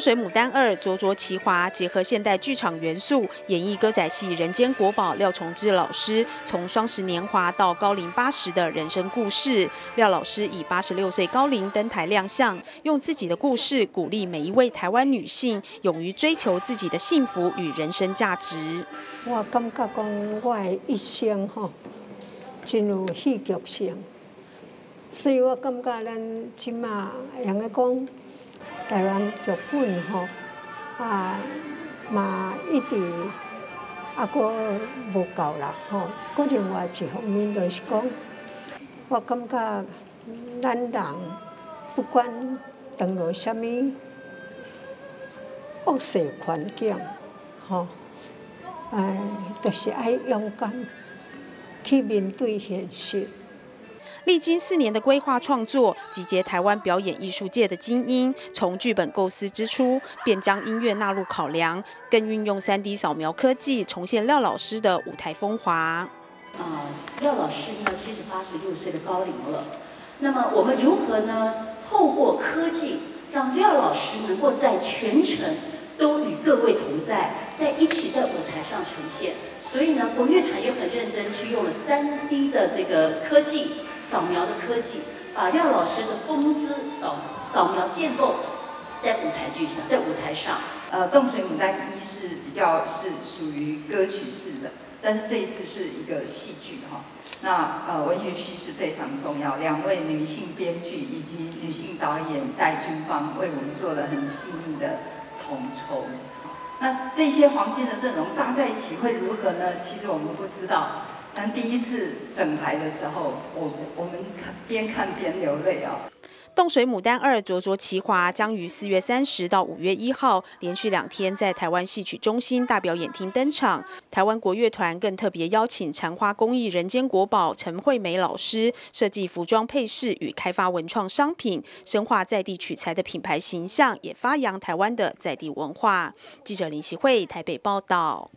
水牡丹二》灼灼其华，结合现代剧场元素，演绎歌仔戏人间国宝廖崇之老师从双十年华到高龄八十的人生故事。廖老师以八十六岁高龄登台亮相，用自己的故事鼓励每一位台湾女性，勇于追求自己的幸福与人生价值。我感觉讲我的一生吼，真有戏剧性，所以我感觉咱即马应该讲。台湾剧本吼啊嘛一直啊阁无够啦吼，搁另外一方面就是讲，我感觉咱人不管登入啥物恶势环境吼，哎，就是爱勇敢去面对现实。历经四年的规划创作，集结台湾表演艺术界的精英，从剧本构思之初，便将音乐纳入考量，更运用 3D 扫描科技，重现廖老师的舞台风华。啊，廖老师呢，七十八十六岁的高龄了。那么我们如何呢？透过科技，让廖老师能够在全程都与各位同在，在一起在舞台上呈现。所以呢，国乐团也很认真去用了 3D 的这个科技。扫描的科技，把廖老师的风姿扫扫描建构在舞台剧上，在舞台上。呃，《冻水牡丹一》是比较是属于歌曲式的，但是这一次是一个戏剧哈。那呃，文学叙事非常重要，两位女性编剧以及女性导演戴君芳为我们做了很细腻的统筹。那这些黄金的阵容搭在一起会如何呢？其实我们不知道。但第一次整台的时候，我我们看边看边流泪啊！《冻水牡丹二》灼灼其华将于四月三十到五月一号连续两天在台湾戏曲中心大表演厅登场。台湾国乐团更特别邀请残花工艺人间国宝陈惠美老师设计服装配饰与开发文创商品，深化在地取材的品牌形象，也发扬台湾的在地文化。记者林希慧台北报道。